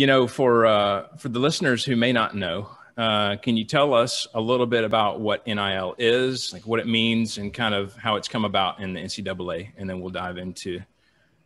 You know, for uh, for the listeners who may not know, uh, can you tell us a little bit about what NIL is, like what it means, and kind of how it's come about in the NCAA, and then we'll dive into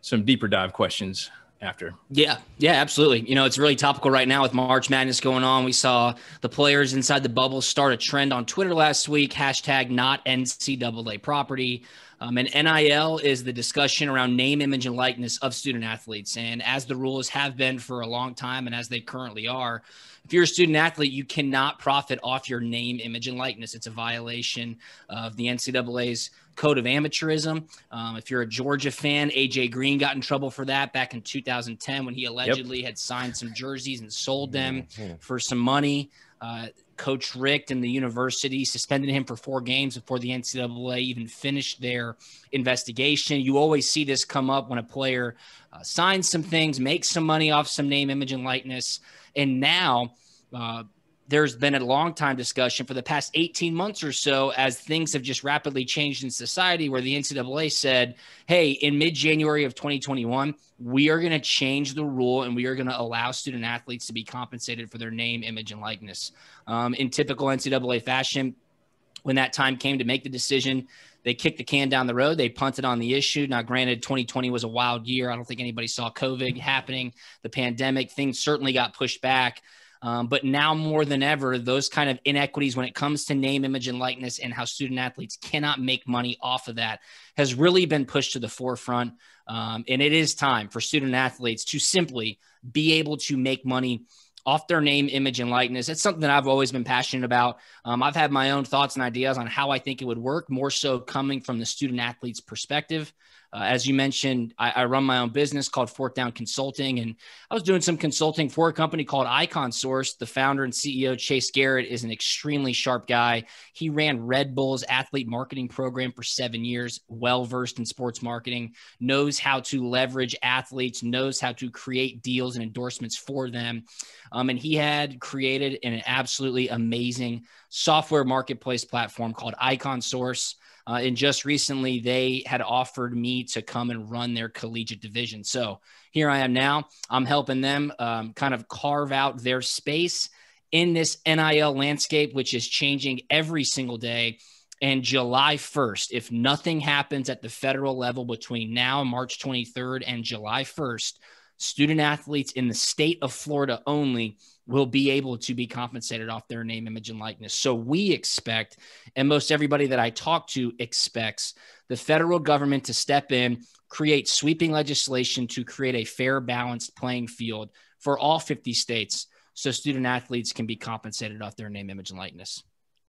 some deeper dive questions after. Yeah, yeah, absolutely. You know, it's really topical right now with March Madness going on. We saw the players inside the bubble start a trend on Twitter last week, hashtag not NCAA property. Um, and NIL is the discussion around name, image, and likeness of student athletes. And as the rules have been for a long time and as they currently are, if you're a student athlete, you cannot profit off your name, image, and likeness. It's a violation of the NCAA's code of amateurism. Um, if you're a Georgia fan, AJ Green got in trouble for that back in 2010 when he allegedly yep. had signed some jerseys and sold them mm-hmm. for some money. Uh, Coach Richt and the university suspended him for four games before the NCAA even finished their investigation. You always see this come up when a player uh, signs some things, makes some money off some name, image, and likeness. And now, uh, there's been a long time discussion for the past 18 months or so as things have just rapidly changed in society where the NCAA said, hey, in mid January of 2021, we are going to change the rule and we are going to allow student athletes to be compensated for their name, image, and likeness. Um, in typical NCAA fashion, when that time came to make the decision, they kicked the can down the road. They punted on the issue. Now, granted, 2020 was a wild year. I don't think anybody saw COVID happening, the pandemic. Things certainly got pushed back. Um, but now more than ever, those kind of inequities when it comes to name, image, and likeness and how student athletes cannot make money off of that has really been pushed to the forefront. Um, and it is time for student athletes to simply be able to make money off their name, image, and likeness. It's something that I've always been passionate about. Um, I've had my own thoughts and ideas on how I think it would work, more so coming from the student athlete's perspective. Uh, as you mentioned, I, I, run my own business called Fourth Down Consulting, and I was doing some consulting for a company called Icon Source. The founder and CEO, Chase Garrett, is an extremely sharp guy. He ran Red Bull's athlete marketing program for seven years, well versed in sports marketing, knows how to leverage athletes, knows how to create deals and endorsements for them. Um, and he had created an absolutely amazing software marketplace platform called Icon Source. Uh, and just recently, they had offered me to come and run their collegiate division. So here I am now. I'm helping them um, kind of carve out their space in this NIL landscape, which is changing every single day. And July 1st, if nothing happens at the federal level between now, March 23rd, and July 1st, student athletes in the state of Florida only will be able to be compensated off their name, image, and likeness. So we expect, and most everybody that I talk to expects, the federal government to step in, create sweeping legislation to create a fair, balanced playing field for all 50 states so student athletes can be compensated off their name, image, and likeness.